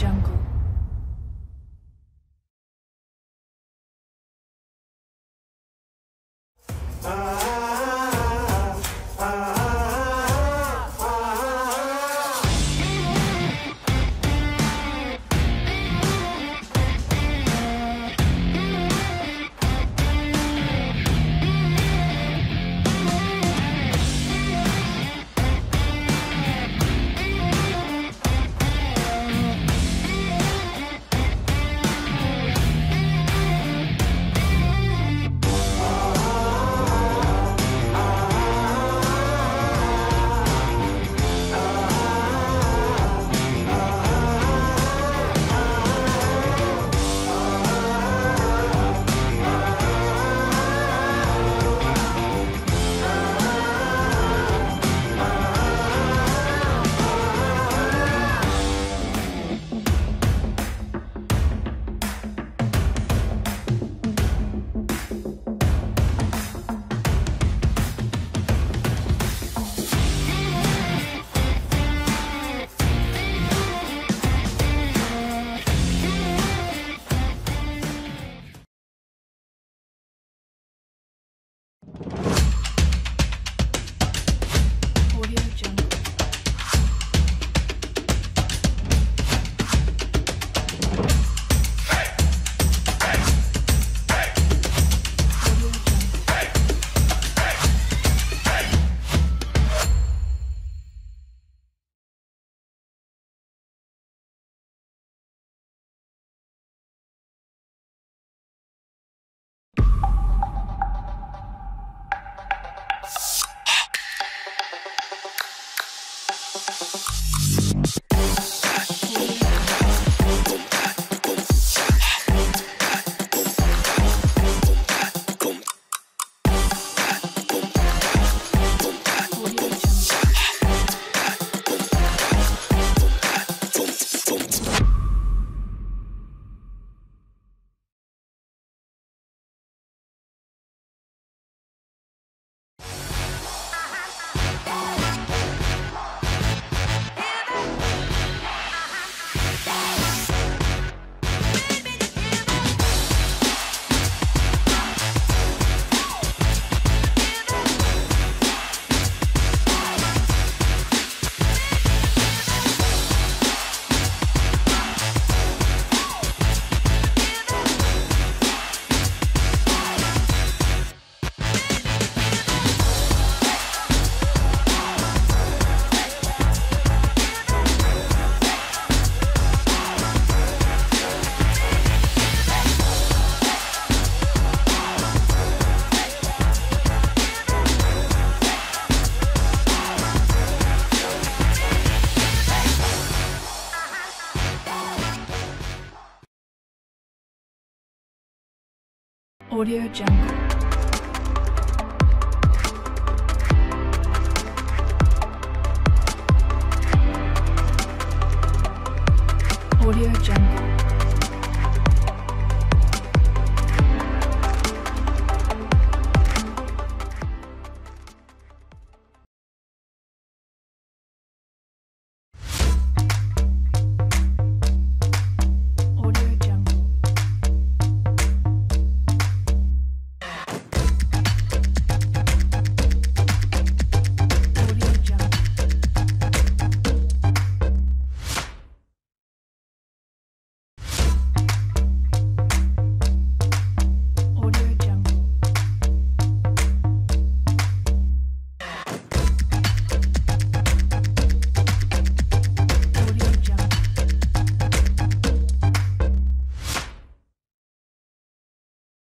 Jungle. Audio Jungle.